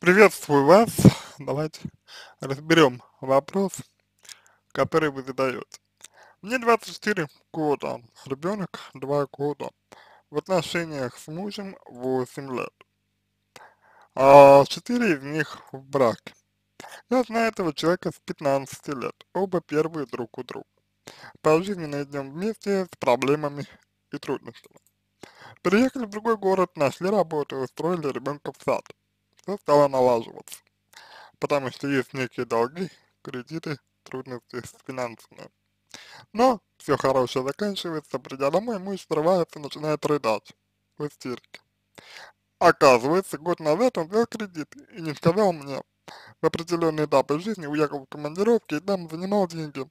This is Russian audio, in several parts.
Приветствую вас. Давайте разберем вопрос, который вы задаете. Мне 24 года, ребенок 2 года. В отношениях с мужем 8 лет. А 4 из них в браке. Я знаю этого человека с 15 лет. Оба первые друг у друга. По жизни идем вместе с проблемами и трудностями. Приехали в другой город, нашли работу, устроили ребенка в сад все стало налаживаться, потому что есть некие долги, кредиты, трудности с финансами. Но все хорошее заканчивается, придя домой, муж срывается и начинает рыдать в истерике. Оказывается, год назад он взял кредит и не сказал мне. В определенные этапы жизни уехал в командировки и там занимал деньги.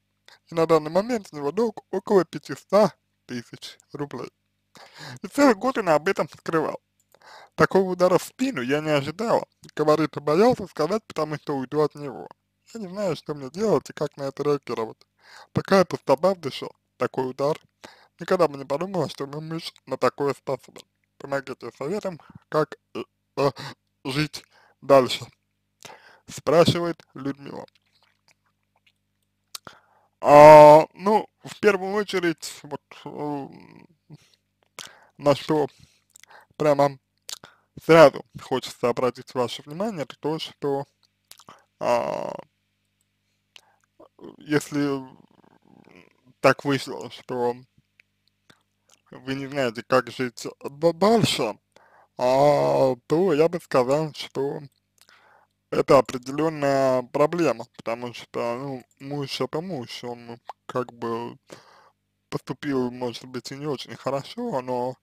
И на данный момент с него долг около 500 тысяч рублей. И целый год он об этом скрывал. Такого удара в спину я не ожидала. Говорит, боялся сказать, потому что уйду от него. Я не знаю, что мне делать и как на это реагировать. Такая пустота в душе, такой удар. Никогда бы не подумала, что мой муж на такое способен. Помогите советом, как э, э, жить дальше. Спрашивает Людмила. А, ну, в первую очередь, вот, э, на что прямо сразу хочется обратить ваше внимание, это то, что а, если так вышло, что вы не знаете, как жить дальше, а, то я бы сказал, что это определенная проблема, потому что, ну, муж это муж, он как бы поступил, может быть, и не очень хорошо, но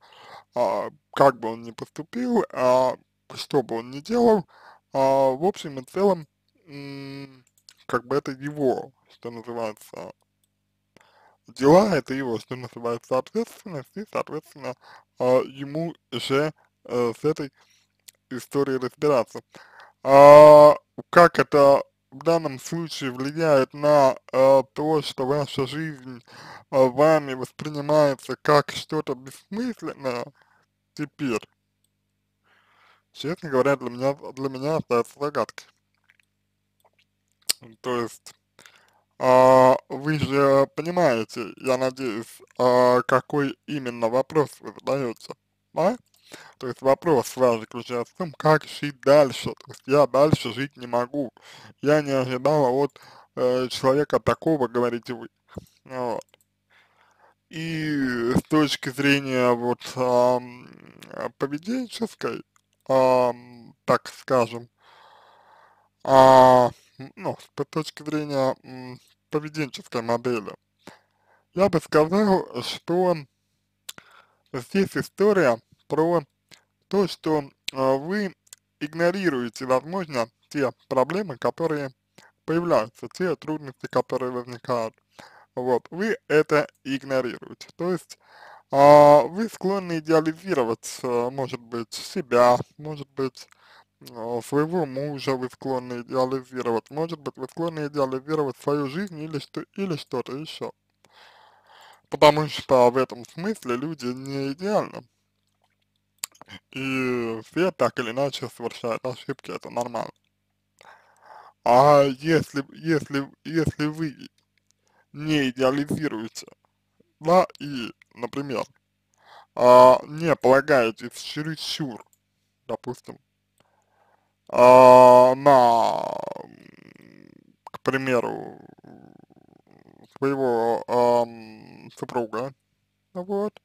а, как бы он ни поступил, а, что бы он ни делал, а, в общем и целом, как бы это его, что называется, дела, это его, что называется, ответственность, и, соответственно, а, ему же а, с этой историей разбираться. А, как это в данном случае влияет на э, то, что ваша жизнь э, вами воспринимается как что-то бессмысленное теперь, честно говоря, для меня, для меня остается загадкой. То есть, э, вы же понимаете, я надеюсь, э, какой именно вопрос вы задаете, да? То есть вопрос ваш заключается в том, как жить дальше. То есть я дальше жить не могу. Я не ожидала от э, человека такого, говорите вы. Вот. И с точки зрения вот э, поведенческой, э, так скажем, э, ну, с точки зрения э, поведенческой модели, я бы сказал, что здесь история про то, что э, вы игнорируете, возможно, те проблемы, которые появляются, те трудности, которые возникают. Вот, вы это игнорируете. То есть э, вы склонны идеализировать, э, может быть, себя, может быть, э, своего мужа вы склонны идеализировать, может быть, вы склонны идеализировать свою жизнь или что или что-то еще. Потому что в этом смысле люди не идеальны. И все так или иначе совершают ошибки, это нормально. А если, если, если вы не идеализируете, да, и, например, а, не полагаетесь чересчур, допустим, а, на, к примеру, своего а, супруга, вот,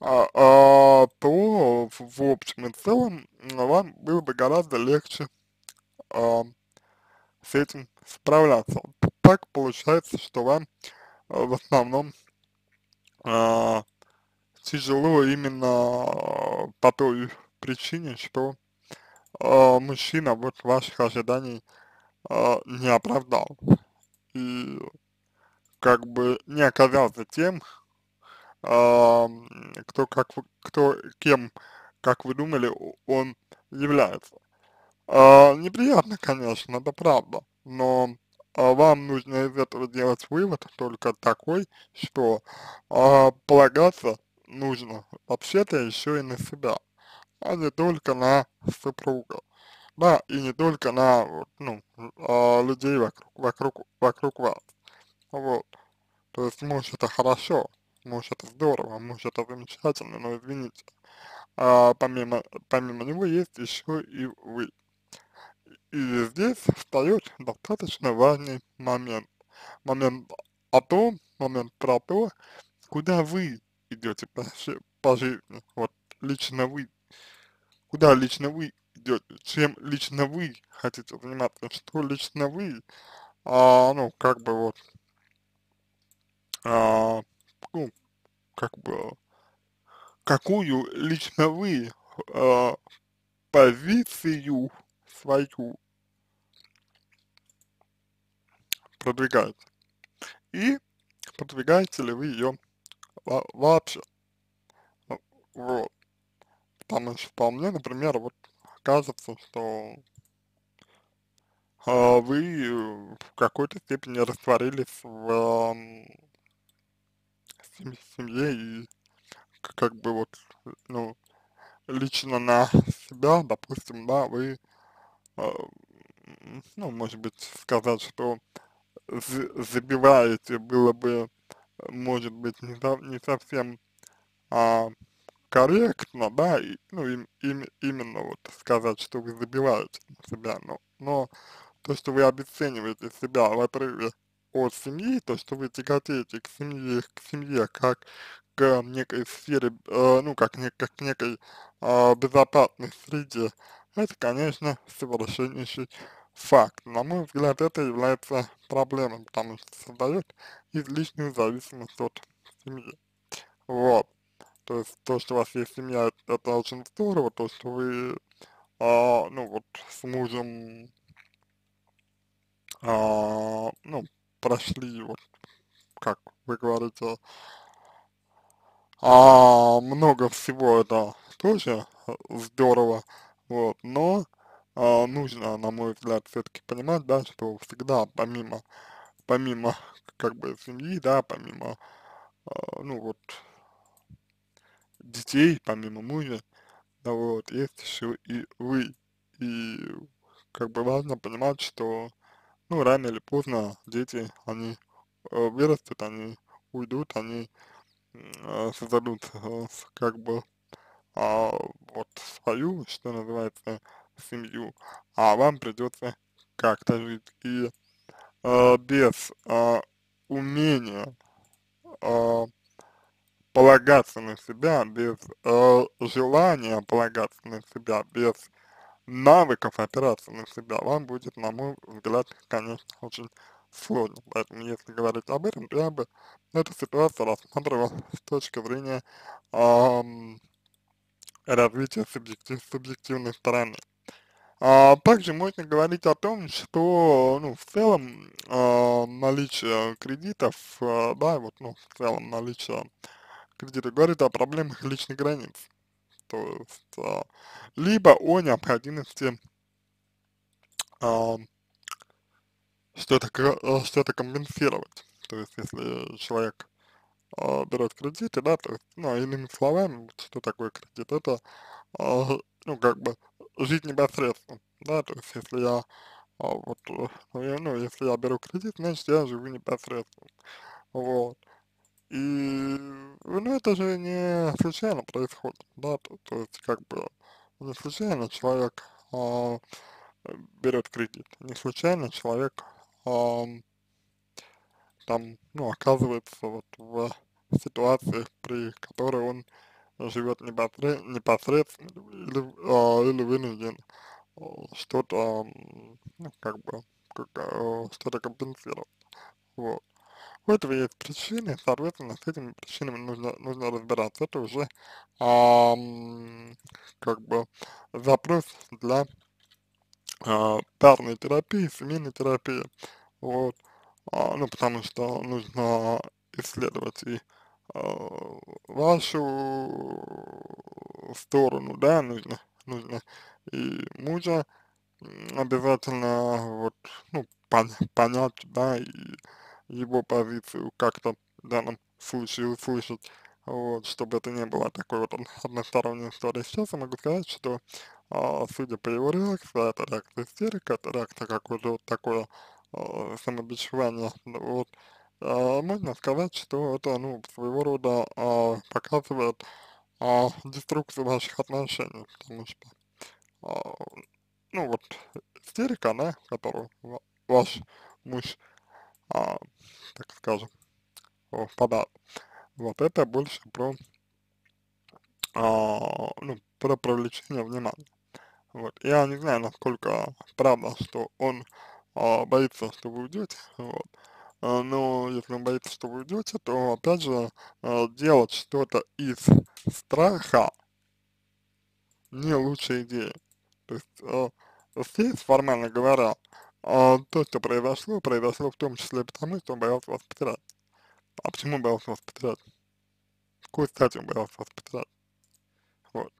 то в общем и целом вам было бы гораздо легче а, с этим справляться. Так получается, что вам а, в основном а, тяжело именно по той причине, что а, мужчина вот ваших ожиданий а, не оправдал и как бы не оказался тем, а, кто как кто кем, как вы думали, он является. А, неприятно, конечно, это правда, но а, вам нужно из этого делать вывод только такой, что а, полагаться нужно вообще-то еще и на себя, а не только на супруга. да, и не только на, ну, людей вокруг, вокруг, вокруг вас, вот, то есть муж это хорошо, муж это здорово, муж это замечательно, но извините, а, помимо, помимо него есть еще и вы, и здесь встает достаточно важный момент, момент о том, момент про то, куда вы идете по, по жизни, вот лично вы, куда лично вы идете, чем лично вы хотите заниматься, что лично вы, а, ну, как бы вот, а, ну, как бы, какую лично вы а, позицию свою продвигаете? И продвигаете ли вы ее вообще, вот, потому что мне, например, вот кажется, что э, вы в какой-то степени растворились в э, семье и как бы вот, ну, лично на себя, допустим, да, вы, э, ну, может быть, сказать, что забиваете, было бы, может быть, не, не совсем а, корректно, да, и, ну, им, им, именно вот сказать, что вы забиваете себя, но, но то, что вы обесцениваете себя в отрыве от семьи, то, что вы тяготеете к семье, к семье как к некой сфере, э, ну, как, не, как некой э, безопасной среде, это, конечно, совершеннейший факт. На мой взгляд, это является проблемой, потому что создает излишнюю зависимость от семьи. Вот. То есть то, что у вас есть семья, это очень здорово, то, что вы, а, ну вот, с мужем, а, ну, прошли, вот, как вы говорите, а, много всего, это тоже здорово, вот, но а, нужно, на мой взгляд, все-таки понимать, да, что всегда помимо, помимо, как бы, семьи, да, помимо, а, ну вот, детей, помимо мужа, да вот, есть еще и вы. И как бы важно понимать, что, ну, рано или поздно дети, они э, вырастут, они уйдут, они э, создадут э, как бы э, вот свою, что называется, семью, а вам придется как-то жить. И э, без э, умения э, полагаться на себя, без э, желания полагаться на себя, без навыков опираться на себя, вам будет, на мой взгляд, конечно, очень сложно. Поэтому, если говорить об этом, то я бы эту ситуацию рассматривал с точки зрения э, развития субъектив, субъективной стороны. А, также можно говорить о том, что, ну, в целом, э, наличие кредитов, э, да, вот, ну, в целом наличие кредита говорит о проблемах личных границ. То есть, э, либо о необходимости э, что-то что-то компенсировать. То есть, если человек э, берет кредиты, да, то есть, ну, иными словами, что такое кредит, это, э, ну, как бы, жить непосредственно, да, то есть если я а, вот, э, ну, если я беру кредит, значит я живу непосредственно, вот. И, ну, это же не случайно происходит, да, то, то есть, как бы, не случайно человек а, берет кредит, не случайно человек а, там, ну, оказывается вот в ситуации, при которой он живет непосредственно или, а, или вынужден что-то, ну, как бы, как, а, что-то компенсировать. Вот. У этого есть причины, соответственно, с этими причинами нужно, нужно разбираться. Это уже, а, как бы, запрос для а, парной терапии, семейной терапии. Вот. А, ну, потому что нужно исследовать и а, вашу сторону, да, нужно, нужно и мужа обязательно вот, ну, пон понять, да, и его позицию как-то в данном случае услышать, вот, чтобы это не было такой вот односторонней историей. Сейчас я могу сказать, что а, судя по его реакции, это реакция истерика, это реакция какое-то вот такое а, самобичевание, ну вот, а, можно сказать, что это, ну, своего рода а, показывает а, деструкцию ваших отношений, потому что, а, ну, вот, истерика, да, которую ва- ваш муж, а, так скажем, подал, вот это больше про, а, ну, про привлечение внимания. Вот. Я не знаю, насколько правда, что он а, боится, что вы уйдете, вот. А, но если он боится, что вы уйдете, то опять же а, делать что-то из страха не лучшая идея. То есть здесь, формально говоря, а, то, что произошло, произошло в том числе потому, что он боялся вас потерять. А почему боялся вас потерять? Какой стати он боялся вас потерять? Вот.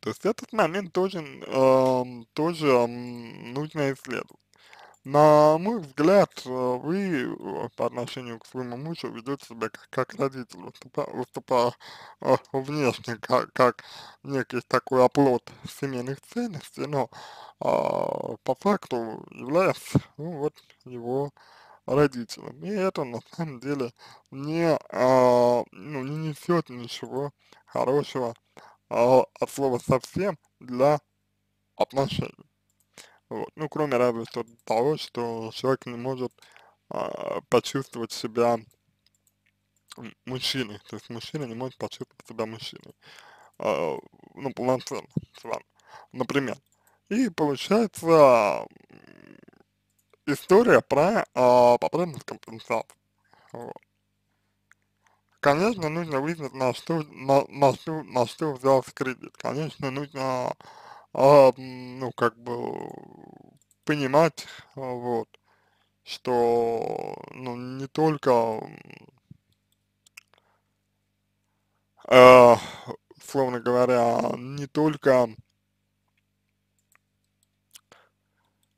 То есть этот момент тоже, ам, тоже ам, нужно исследовать. На мой взгляд, э, вы э, по отношению к своему мужу ведете себя как, как родитель, выступа, выступая э, внешне как, как некий такой оплот семейных ценностей, но а, по факту являясь, ну, вот, его родителем. И это на самом деле не, а, ну, не несет ничего хорошего а, от слова совсем для отношений. Вот. Ну, кроме разве что того, что человек не может а, почувствовать себя мужчиной, то есть мужчина не может почувствовать себя мужчиной, а, ну, полноценно с вами, например. И получается история про а, потребность компенсации. Вот. Конечно, нужно выяснить, на что, на, на что, на что взялся кредит. Конечно, нужно а, ну, как бы понимать, а, вот, что, ну, не только, э, условно говоря, не только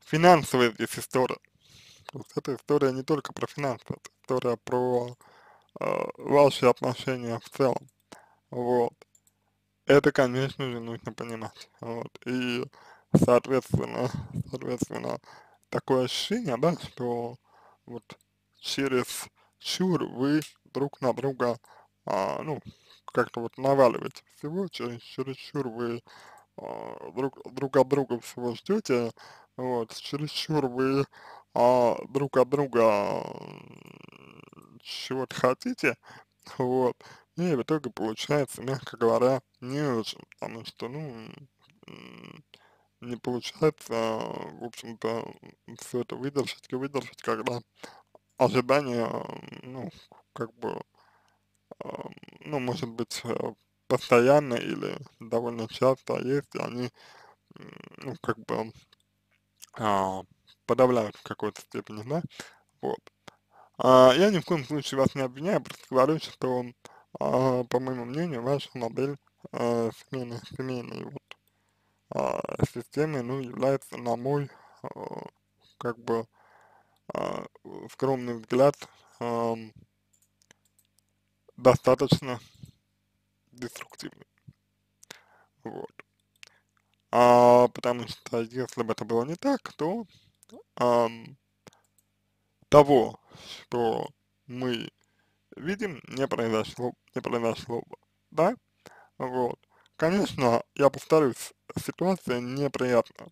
финансовая здесь история. То эта история не только про финансы, это история про э, ваши отношения в целом. Вот. Это, конечно же, нужно понимать. Вот. И, соответственно, соответственно, такое ощущение, да, что вот через чур вы друг на друга, а, ну, как-то вот наваливаете всего, через, чересчур вы а, друг, друг от друга всего ждете, вот, чересчур вы а, друг от друга чего-то хотите, вот, и в итоге получается, мягко говоря, не очень, потому что, ну, не получается, в общем-то, все это выдержать и выдержать, когда ожидания, ну, как бы, а, ну, может быть, э, постоянно или довольно часто есть, и они, ну, как бы, а, подавляют в какой-то степени, да, вот. А, я ни в коем случае вас не обвиняю, просто говорю, что, а, по моему мнению, ваша модель а, семейной, семейной вот, а, системы, ну, является, на мой, а, как бы, а, скромный взгляд, достаточно деструктивной, вот. А, потому что если бы это было не так, то ам, того, что мы видим, не произошло, не произошло бы, да, вот. Конечно, я повторюсь, ситуация неприятная.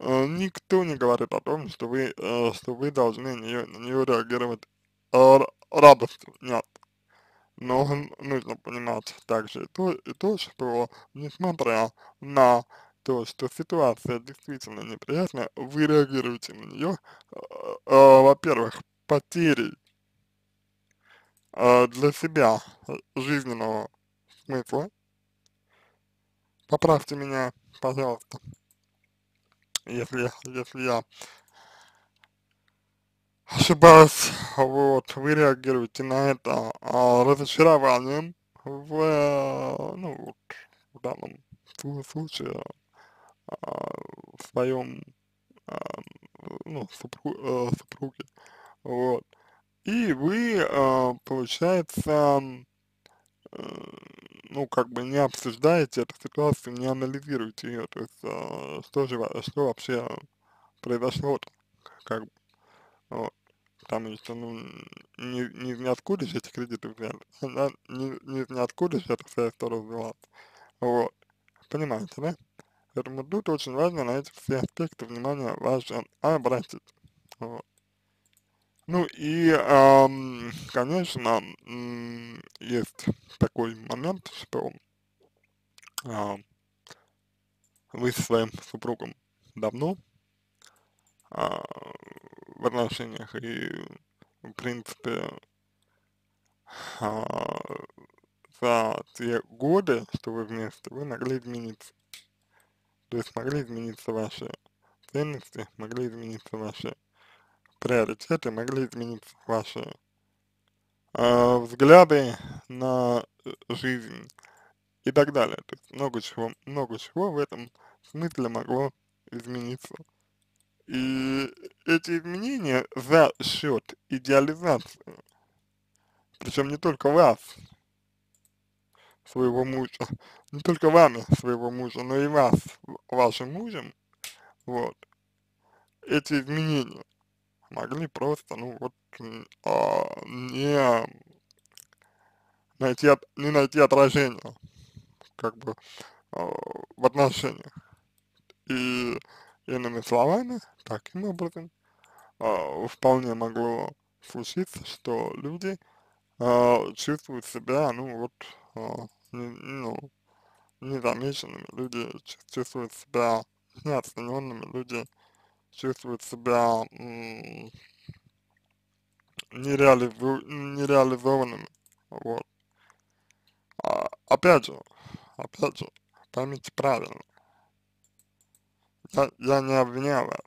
Э, Никто не говорит о том, что вы, э, что вы должны на нее, на нее реагировать радостью, нет. Но нужно понимать также и то, и то, что несмотря на то, что ситуация действительно неприятная, вы реагируете на нее, э, во-первых, потерей э, для себя э, жизненного смысла. Поправьте меня, пожалуйста, если, если я ошибаюсь. Вот, вы реагируете на это а, разочарованием в, э, ну, вот, в данном случае а, в своем, а, ну, супру, э, супруге, вот. И вы, а, получается, э, ну, как бы не обсуждаете эту ситуацию, не анализируете ее, то есть, э, что же, что вообще произошло-то, как бы, вот. Потому что, ну, не, не из ниоткуда же эти кредиты взяли, да, не, не из ниоткуда же эта вся история взялась, вот, понимаете, да? Поэтому тут очень важно на эти все аспекты внимания важно обратить, вот. Ну и, конечно, есть такой момент, что э, вы со своим супругом давно э, в отношениях и, в принципе, э, за те годы, что вы вместе, вы могли измениться. То есть могли измениться ваши ценности, могли измениться ваши приоритеты, могли измениться ваши э, взгляды на жизнь и так далее. То есть много чего, много чего в этом смысле могло измениться. И эти изменения за счет идеализации, причем не только вас, своего мужа, не только вами, своего мужа, но и вас, вашим мужем, вот, эти изменения могли просто, ну вот, а, не найти, не найти отражения, как бы, а, в отношениях. И иными словами, таким образом, а, вполне могло случиться, что люди а, чувствуют себя, ну вот, а, не, ну, незамеченными, люди чувствуют себя неоцененными, люди чувствуют себя нереализу нереализованными, вот. А, опять же, опять же, поймите правильно, я, я не обвиняю вас,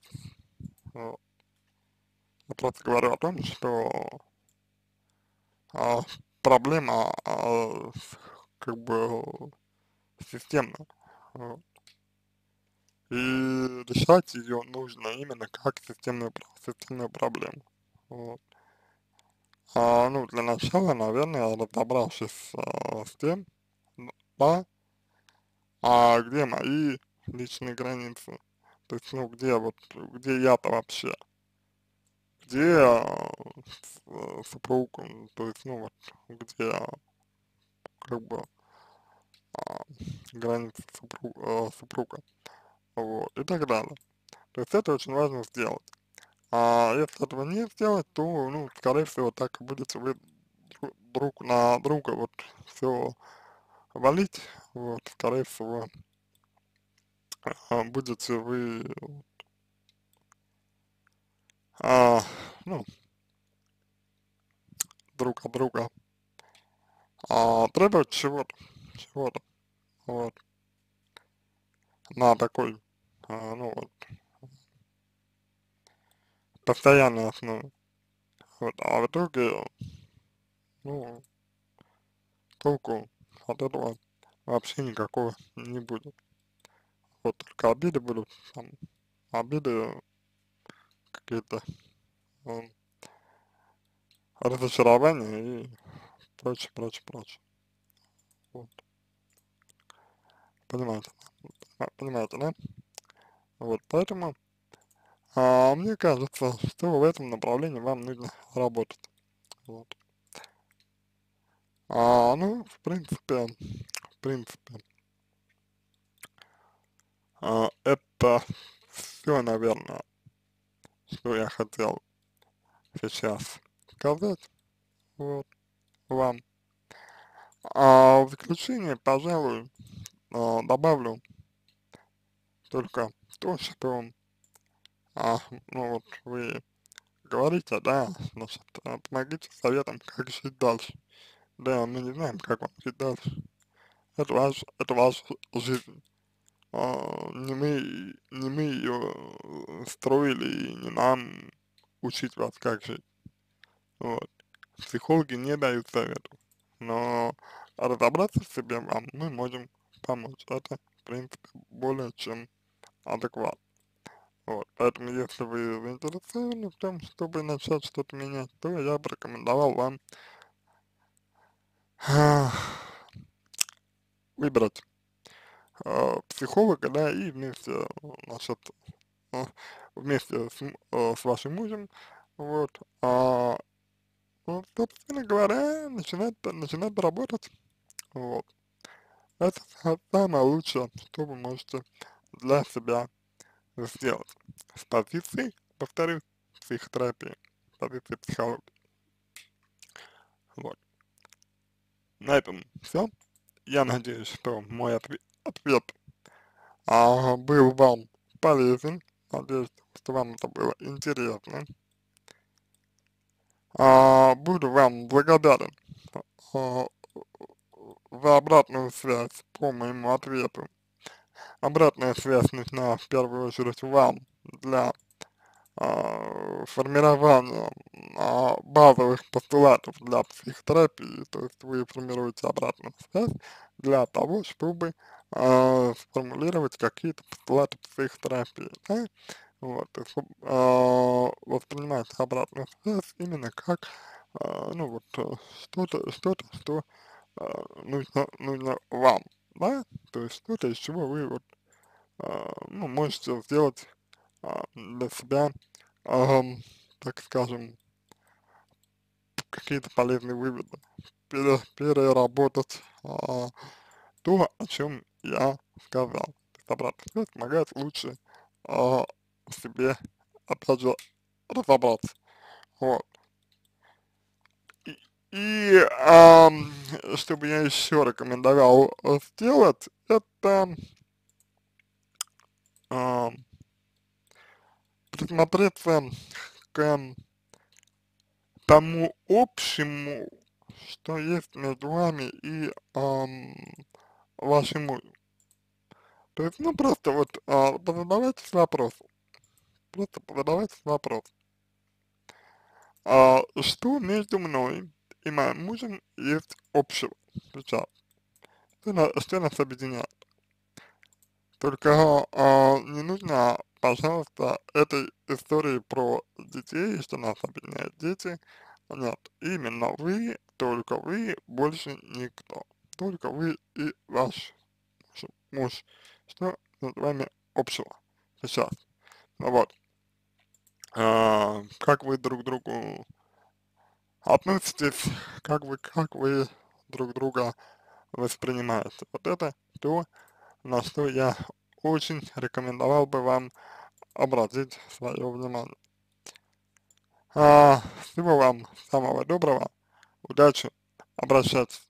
вот. я просто говорю о том, что а, проблема а, как бы системная, вот и решать ее нужно именно как системную, системную проблему. Вот. А, ну, для начала, наверное, разобравшись а, с тем, да, а где мои личные границы, то есть, ну, где вот, где я-то вообще, где а, супруг, то есть, ну, вот, где, как бы, а, границы супруг, а, супруга вот, и так далее. То есть это очень важно сделать. А если этого не сделать, то, ну, скорее всего, так и будете вы друг на друга вот все валить, вот, скорее всего, а, будете вы, а, ну, друг от друга а, требовать чего-то, чего-то, вот, на такой ну вот, постоянной основе. Вот, а в итоге, ну, толку от этого вообще никакого не будет. Вот только обиды будут, там, обиды какие-то, um, разочарования и прочее, прочее, прочее. Вот. Понимаете, понимаете, да? Вот, поэтому а, мне кажется, что в этом направлении вам нужно работать. Вот. А, ну, в принципе, в принципе, а, это все, наверное, что я хотел сейчас сказать, вот, вам. А в заключение, пожалуй, а, добавлю только то, что, а, ну вот вы говорите, да, значит, помогите советом, как жить дальше. Да, мы не знаем, как вам жить дальше. Это ваш, это ваша жизнь. А, не мы, не мы ее строили, и не нам учить вас, как жить. Вот. Психологи не дают советов, но разобраться в себе вам мы можем помочь. Это, в принципе, более чем адекват. Вот, поэтому если вы заинтересованы в том, чтобы начать что-то менять, то я бы рекомендовал вам выбрать э, психолога, да, и вместе, э, значит, э, вместе с, э, с вашим мужем, вот, а, ну, собственно говоря, начинать, начинать работать, вот. Это самое лучшее, что вы можете для себя сделать с позиции, повторю, психотерапии, с позиции психологии. Вот. На этом все. Я надеюсь, что мой ответ, ответ а, был вам полезен. Надеюсь, что вам это было интересно. А, буду вам благодарен а, за обратную связь по моему ответу. Обратная связь нужна в первую очередь вам для э, формирования э, базовых постулатов для психотерапии, то есть вы формируете обратную связь для того, чтобы э, сформулировать какие-то постулаты психотерапии, да? вот, есть, э, воспринимать обратную связь именно как, э, ну вот, что-то, что-то, что э, нужно, нужно вам, да, то есть что-то, из чего вы вот, э, ну, можете сделать э, для себя, э, так скажем, какие-то полезные выводы, пере, переработать э, то, о чем я сказал. То есть связь помогает лучше в себе, опять же, разобраться. Вот. И, э, что бы я еще рекомендовал сделать, это э, присмотреться к тому общему, что есть между вами и эм, вашим мужем. То есть, ну, просто вот э, позадавайтесь вопросом, просто позадавайтесь вопросом, э, что между мной и моим мужем есть общего. Сейчас, что, на, что нас объединяет. Только э, не нужно, пожалуйста, этой истории про детей, что нас объединяют дети, нет, именно вы, только вы, больше никто, только вы и ваш муж, что между вами общего сейчас, ну вот, а, как вы друг другу относитесь, как вы, как вы друг друга воспринимаете, вот это то, на что я очень рекомендовал бы вам обратить свое внимание. А, всего вам самого доброго, удачи, обращайтесь.